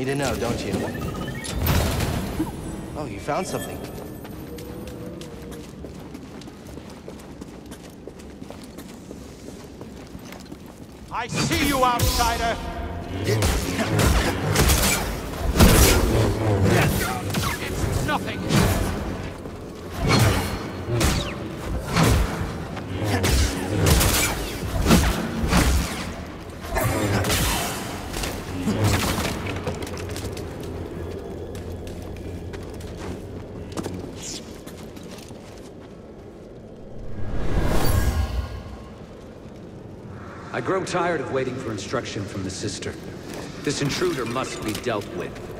just need to know, don't you? Oh, you found something. I see you, outsider! It's nothing! Grow tired of waiting for instruction from the sister. This intruder must be dealt with.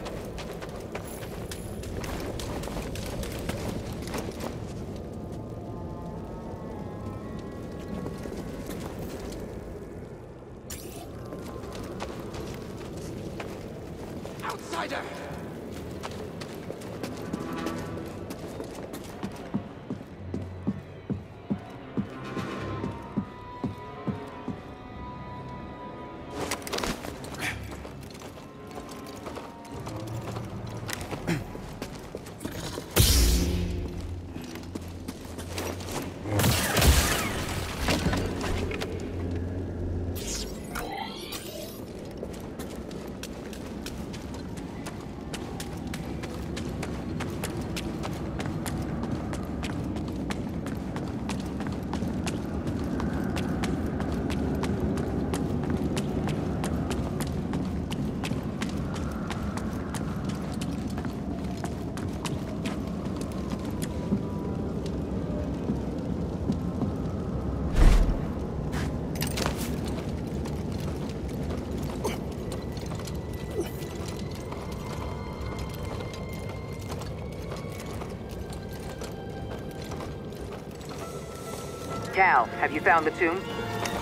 Cal, have you found the tomb?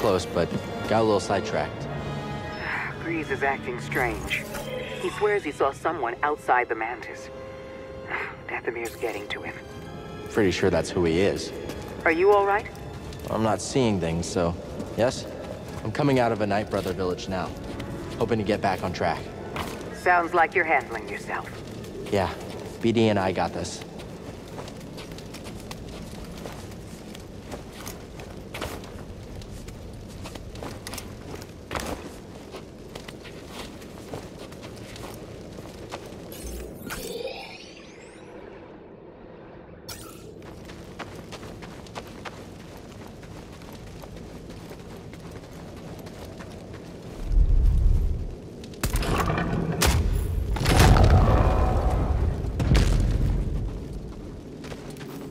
Close, but got a little sidetracked. Greez is acting strange. He swears he saw someone outside the Mantis. Dathomir's getting to him. Pretty sure that's who he is. Are you all right? I'm not seeing things, so yes? I'm coming out of a Night Brother village now. Hoping to get back on track. Sounds like you're handling yourself. Yeah, BD and I got this.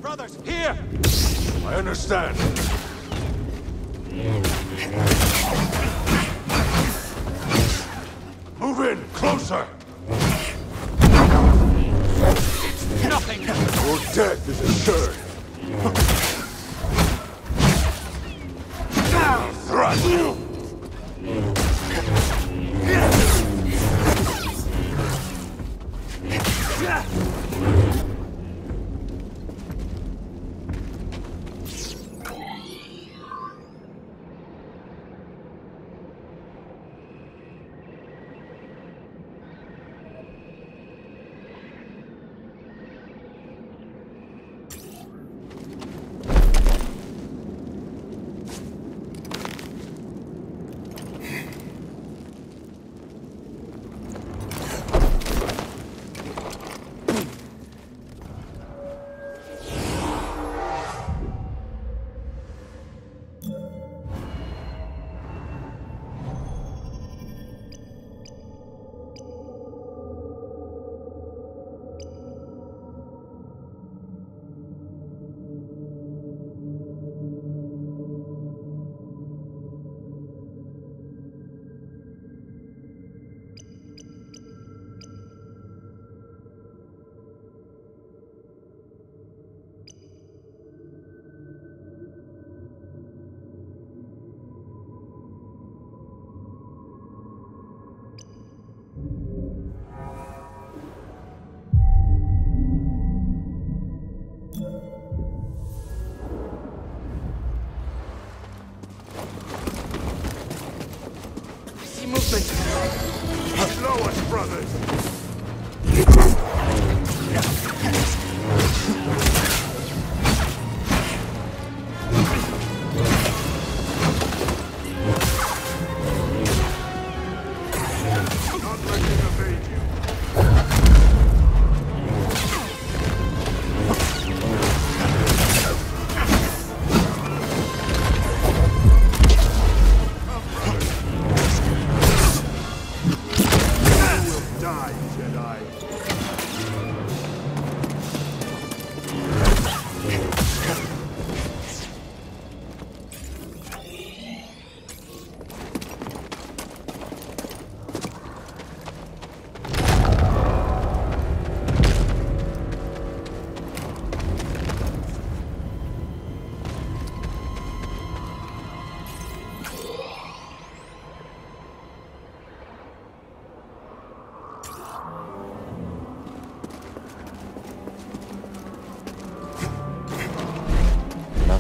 Brothers, here! I understand. Move in, closer! Nothing! Your death is assured.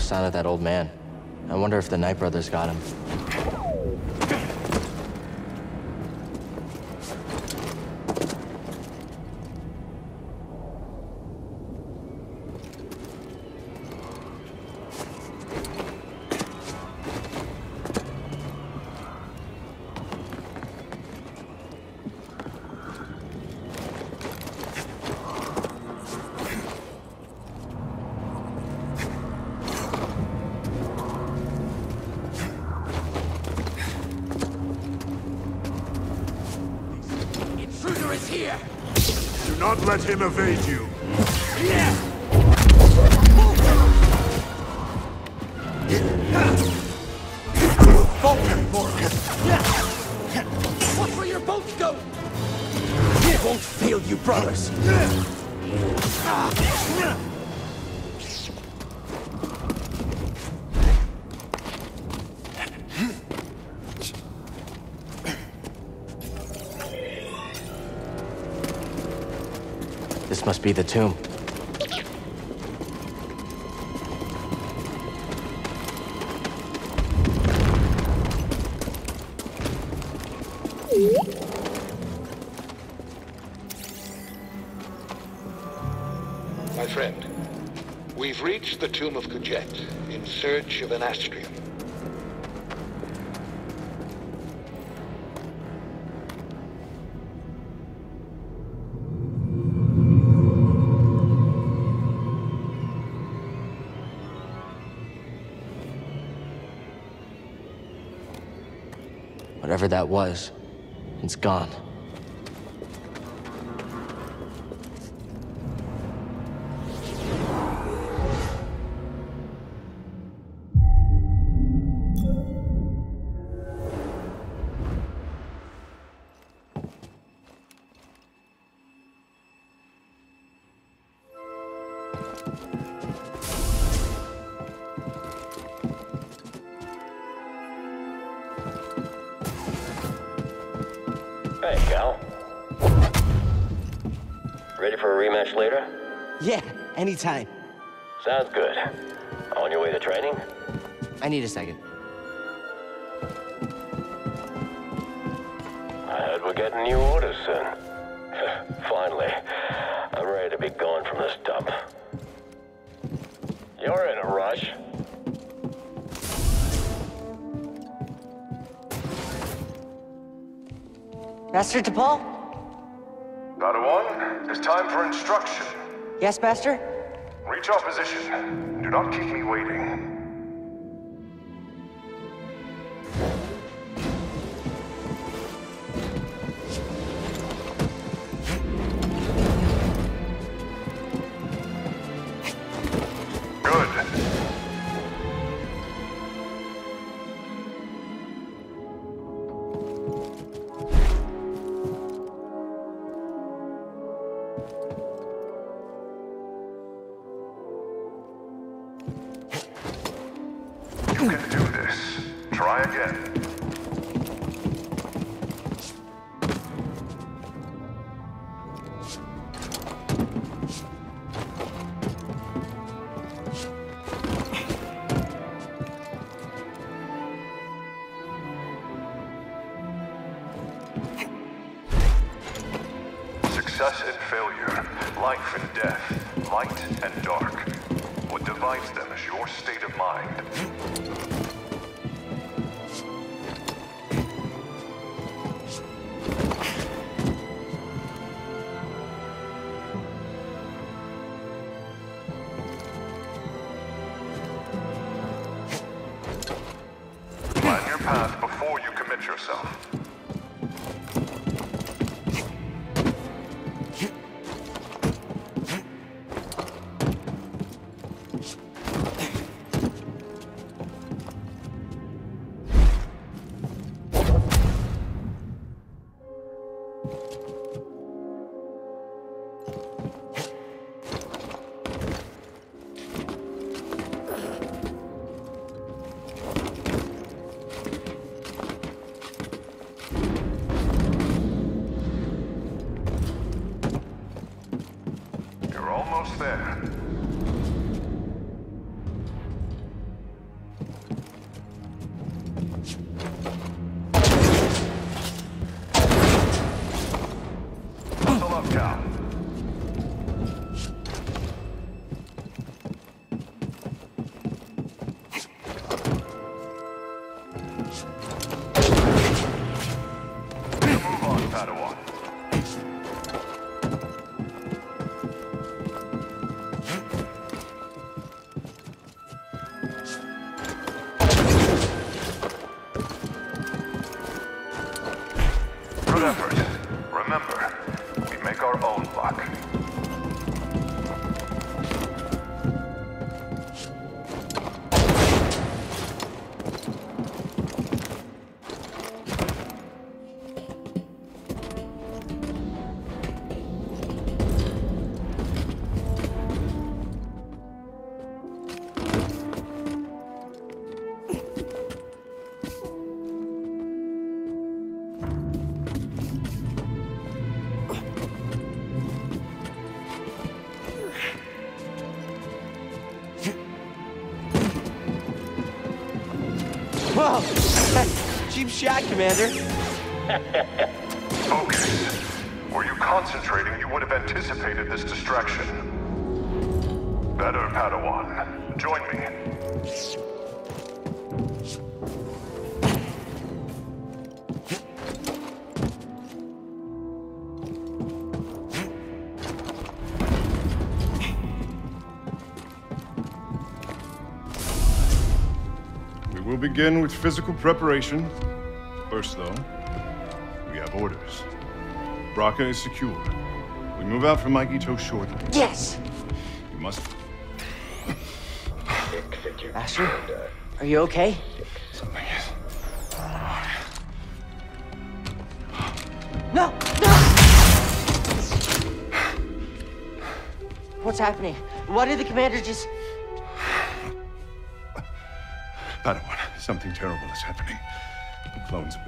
Sign of that old man. I wonder if the Night brothers got him. Evade you. The tomb. My friend, we've reached the tomb of Kujet in search of an Astrium. That was, it's gone. Anytime. Sounds good. On your way to training? I need a second. I heard we're getting new orders soon. Finally, I'm ready to be gone from this dump. You're in a rush. Master Tapal? Padawan, it's time for instruction. Yes, Master? Reach our position. Do not keep me waiting. Shot, Commander. Focus. Were you concentrating, you would have anticipated this distraction. Better, Padawan. Join me. We will begin with physical preparation. First, though, we have orders. Bracca is secure. We move out from Maikito shortly. Yes! You must. Master, are you okay? Something is. No! No! What's happening? Why did the commander just... Padawan, something terrible is happening. The clones have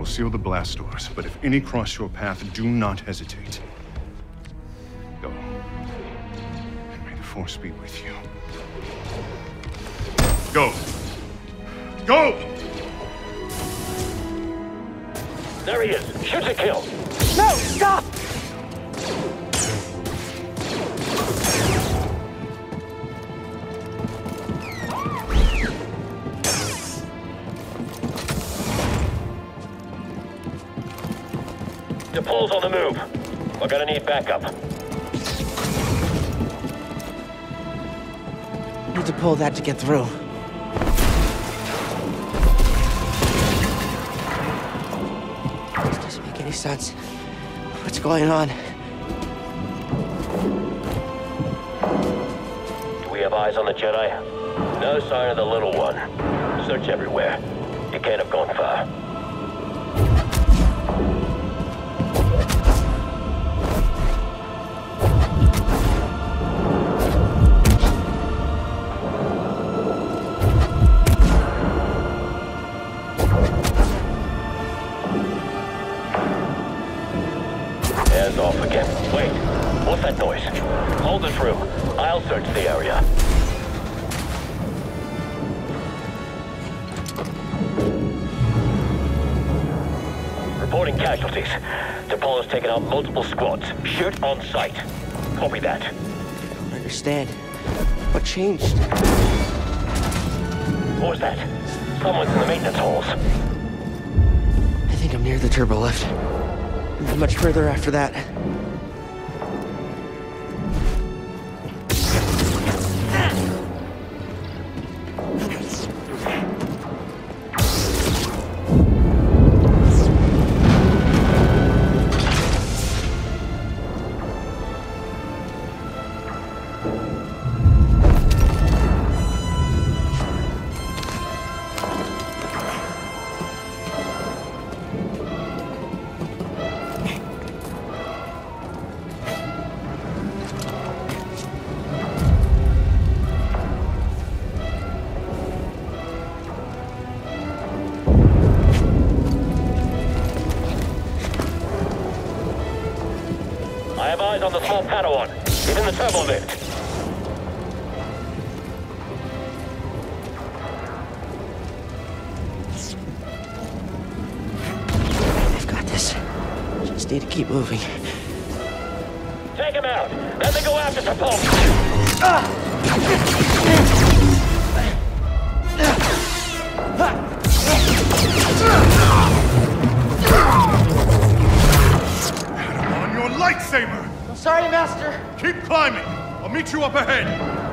Will seal the blast doors, but if any cross your path, do not hesitate. Go. And may the Force be with you. Go! Go! There he is. Shoot to kill. No! Stop! Gonna need backup. Need to pull that to get through. This doesn't make any sense. What's going on? Do we have eyes on the Jedi? No sign of the little one. Search everywhere. You can't have gone far. What's that noise? Hold this room. I'll search the area. Reporting casualties. Tapal's taken out multiple squads. Shoot on sight. Copy that. I don't understand. What changed? What was that? Someone's in the maintenance halls. I think I'm near the turbo lift. Not much further after that. Moving. Take him out. Let me go after Tapal. On your lightsaber! I'm sorry, Master. Keep climbing! I'll meet you up ahead!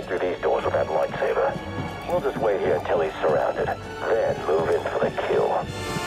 Cut through these doors with that lightsaber. We'll just wait here until he's surrounded. Then move in for the kill.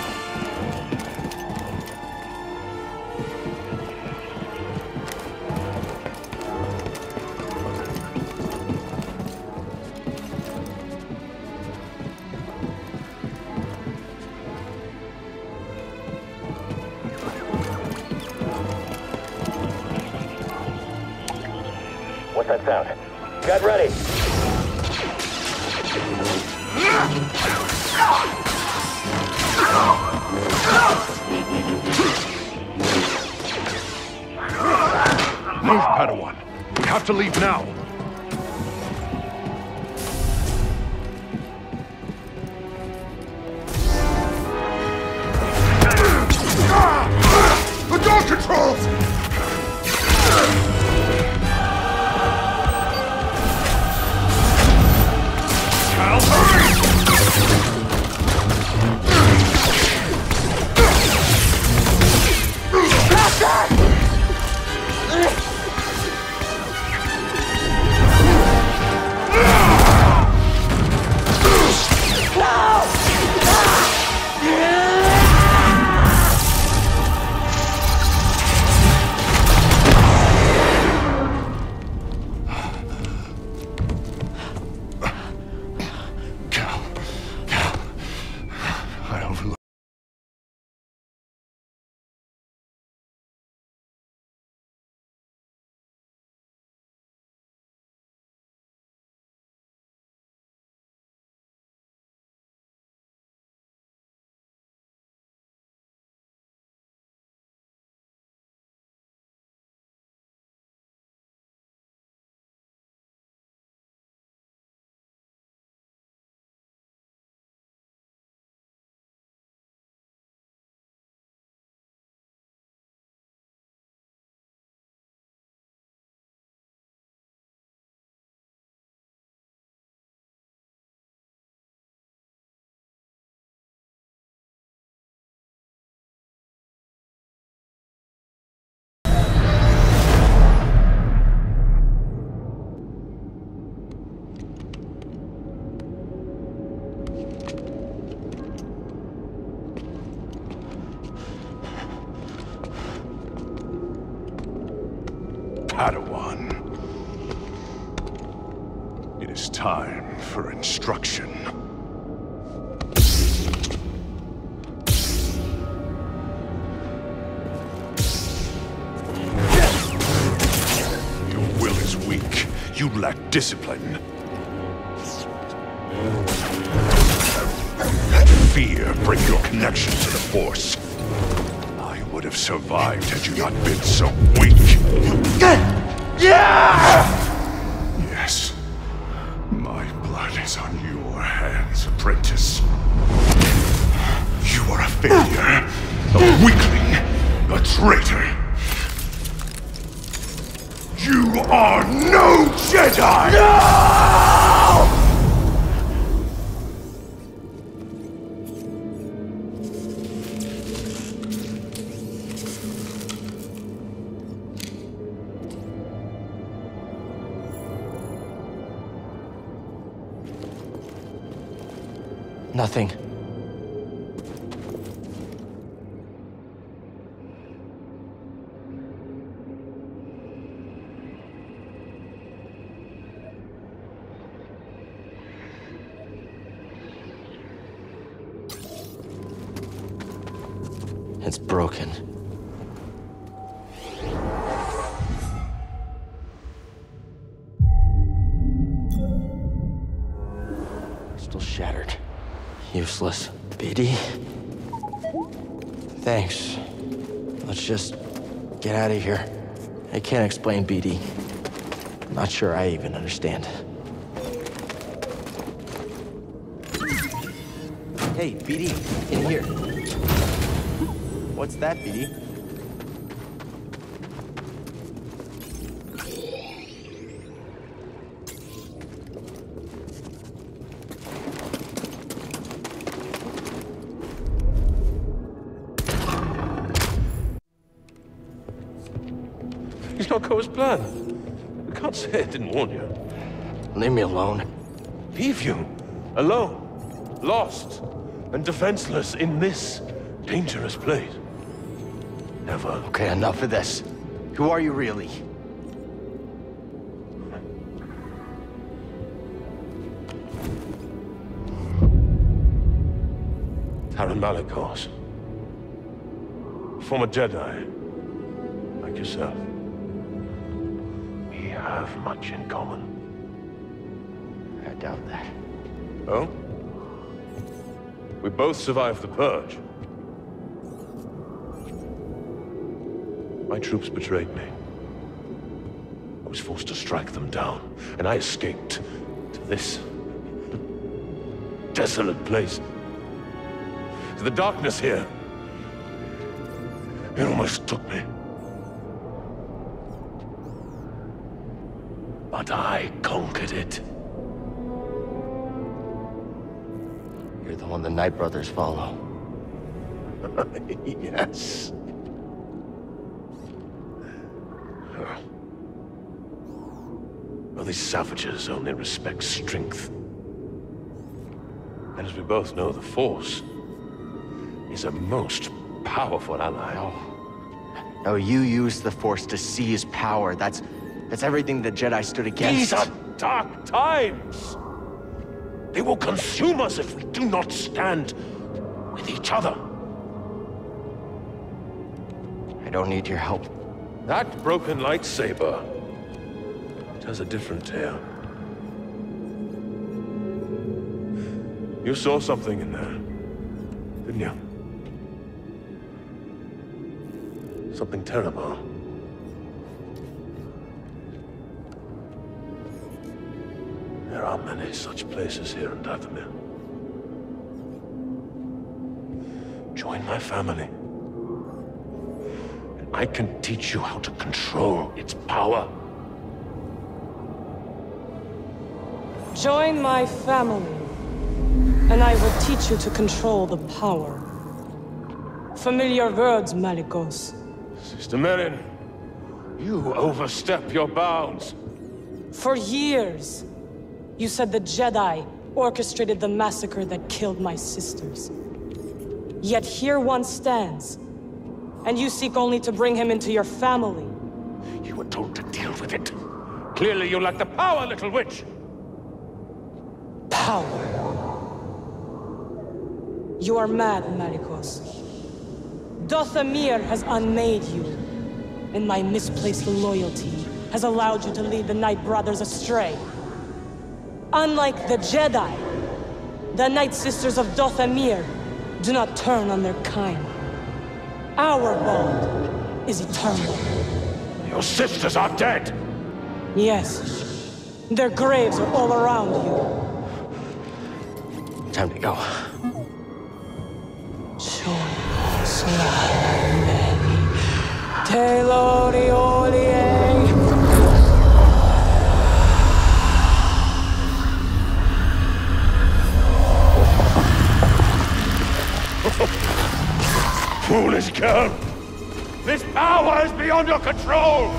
For instruction. Your will is weak. You lack discipline. Fear break your connection to the Force. I would have survived had you not been so weak. Yes. Blood is on your hands, apprentice. You are a failure, a weakling, a traitor. You are no Jedi! No! Nothing. Out of here. I can't explain BD. I'm not sure I even understand. Hey, BD, in here. What's that, BD? Did not go as planned. You can't say I didn't warn you. Leave me alone. Leave you alone, lost, and defenseless in this dangerous place. Never. Okay, enough of this. Who are you really? Taron Malicos. Former Jedi. Like yourself. We have much in common. I doubt that. Oh? We both survived the Purge. My troops betrayed me. I was forced to strike them down, and I escaped to this desolate place. To the darkness here. It almost took me. But I conquered it. You're the one the Night Brothers follow. yes. Well, these savages only respect strength. And as we both know, the Force is a most powerful ally. No. No, you used the Force to seize power. That's... that's everything the Jedi stood against. These are dark times! They will consume us if we do not stand with each other. I don't need your help. That broken lightsaber tells a different tale. You saw something in there, didn't you? Something terrible. There are many such places here in Dathomir. Join my family. And I can teach you how to control its power. Join my family, and I will teach you to control the power. Familiar words, Malicos. Sister Merrin, you overstep your bounds. For years, you said the Jedi orchestrated the massacre that killed my sisters. Yet here one stands, and you seek only to bring him into your family. You were told to deal with it. Clearly you lack the power, little witch! Power. You are mad, Malicos. Dathomir has unmade you, and my misplaced loyalty has allowed you to lead the Night Brothers astray. Unlike the Jedi, the Night Sisters of Dathomir do not turn on their kind. Our bond is eternal. Your sisters are dead! Yes. Their graves are all around you. Time to go. Foolish girl! This power is beyond your control!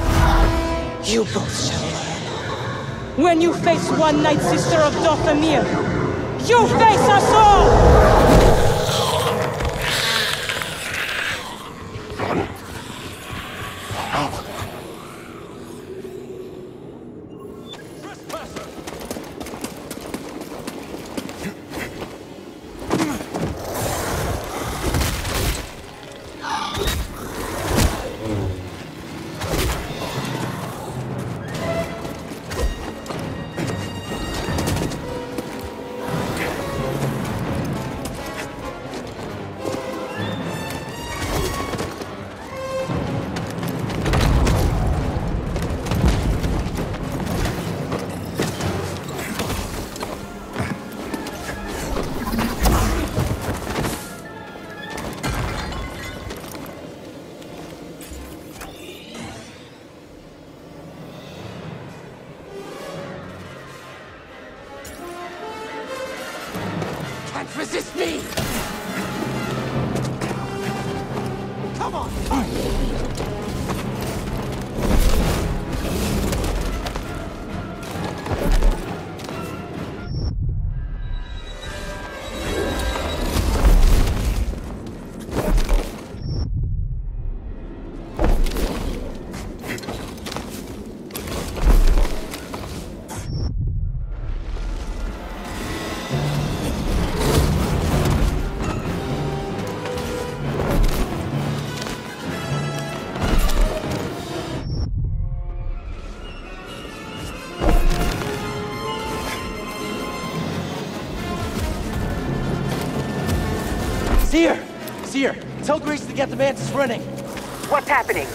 You both shall learn. When you face one Night Sister of Dathomir, you face us all! Tell Greez to get the mantis running! What's happening?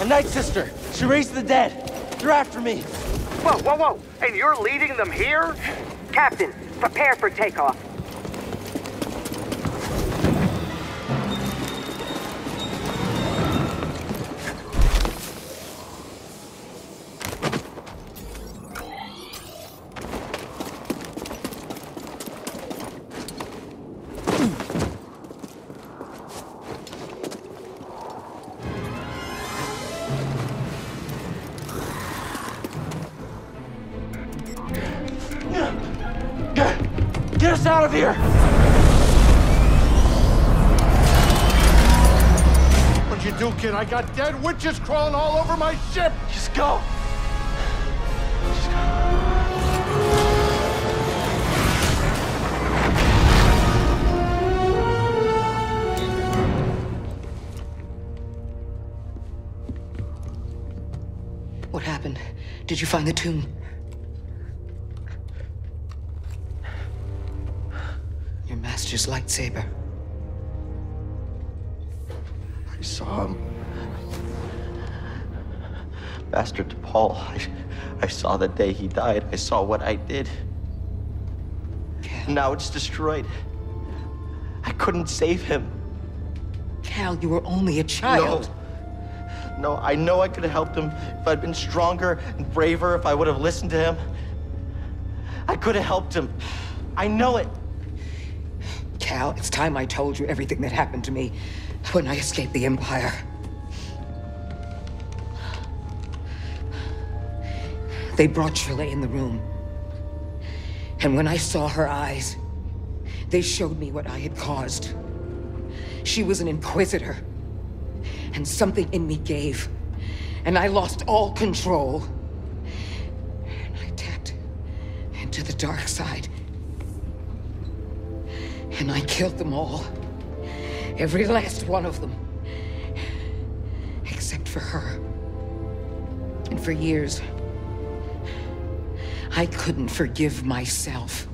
A Night Sister! She raised the dead! They're after me! Whoa, whoa, whoa! And you're leading them here? Captain, prepare for takeoff. Here! What'd you do, kid? I got dead witches crawling all over my ship! Just go! What happened? Did you find the tomb? Master's lightsaber. I saw him. Master Tapal, I, I saw the day he died. I saw what I did. Now it's destroyed. I couldn't save him. Cal, you were only a child. No. No, I know I could have helped him if I'd been stronger and braver, if I would have listened to him. I could have helped him. I know it. Cal, it's time I told you everything that happened to me when I escaped the Empire. They brought Trilla in the room. And when I saw her eyes, they showed me what I had caused. She was an inquisitor. And something in me gave. And I lost all control. And I tapped into the dark side. And I killed them all. Every last one of them. Except for her. And for years, I couldn't forgive myself.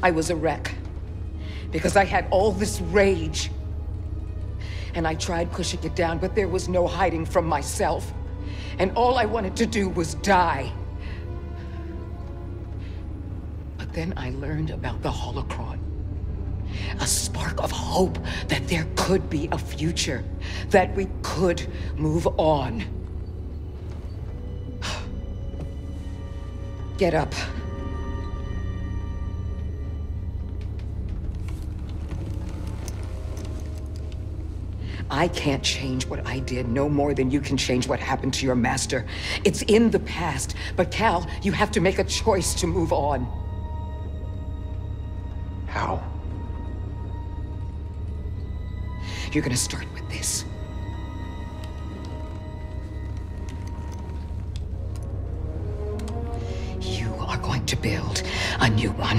I was a wreck. Because I had all this rage. And I tried pushing it down, but there was no hiding from myself. And all I wanted to do was die. Then I learned about the Holocron. A spark of hope that there could be a future. That we could move on. Get up. I can't change what I did no more than you can change what happened to your master. It's in the past. But Cal, you have to make a choice to move on. How? You're gonna start with this. You are going to build a new one.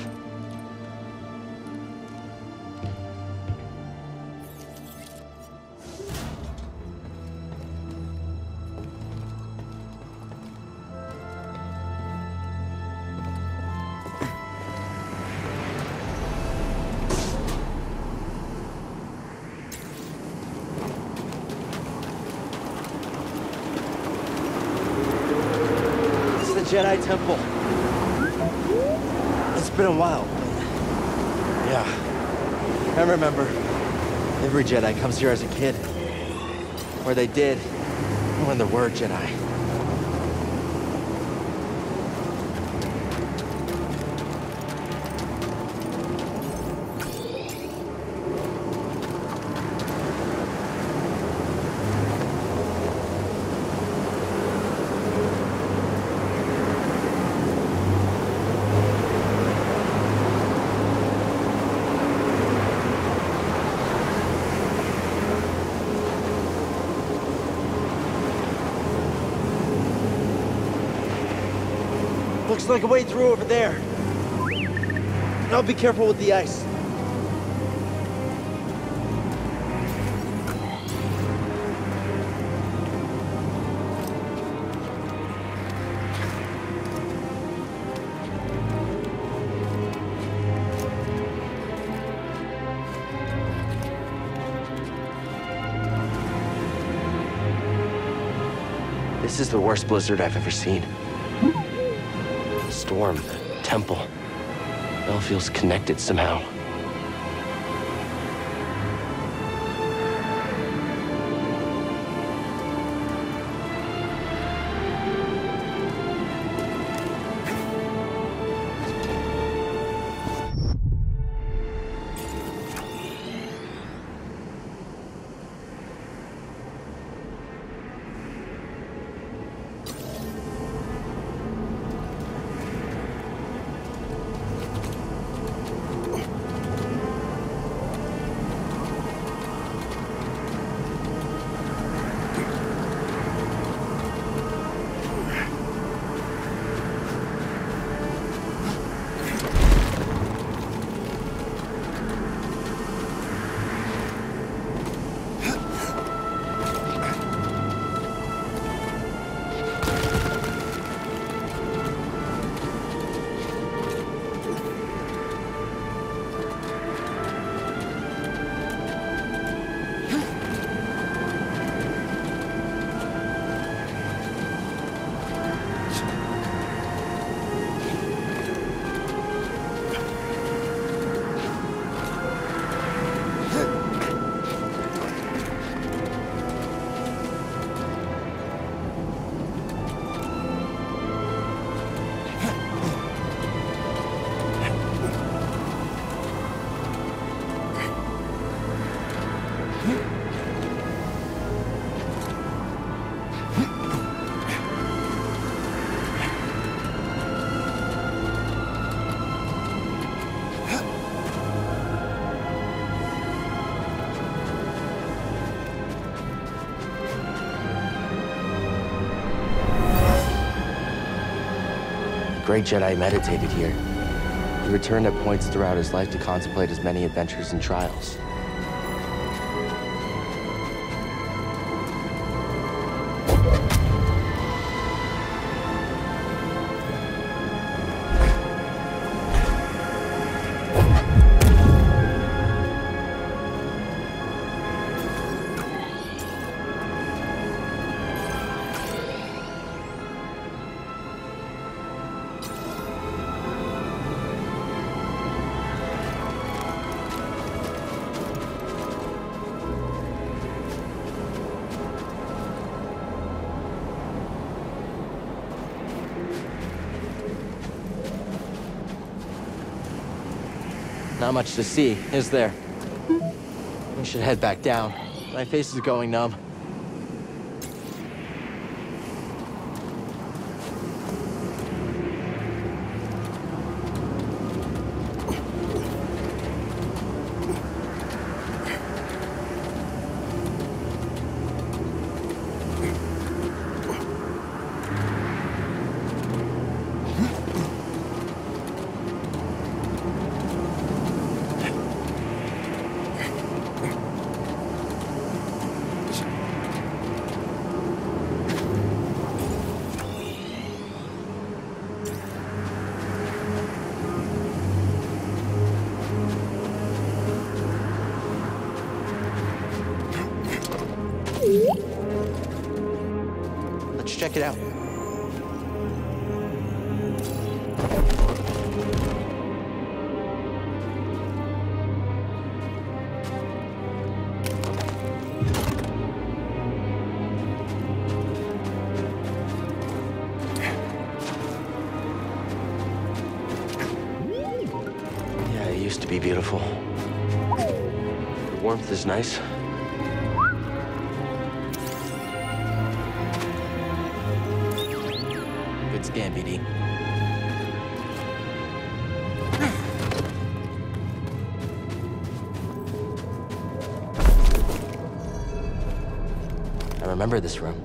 Jedi comes here as a kid. Or they did. When there were Jedi. Like a way through over there. I'll be careful with the ice. This is the worst blizzard I've ever seen. Storm, the temple. It all feels connected somehow. Great Jedi meditated here. He returned at points throughout his life to contemplate his many adventures and trials. Not much to see, is there? We should head back down. My face is going numb. Remember this room.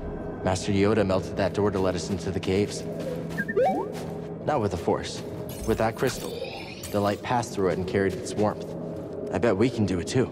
Master Yoda melted that door to let us into the caves. Not with the Force, with that crystal. The light passed through it and carried its warmth. I bet we can do it too.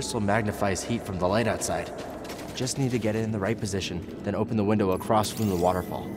Crystal magnifies heat from the light outside. Just need to get it in the right position, then open the window across from the waterfall.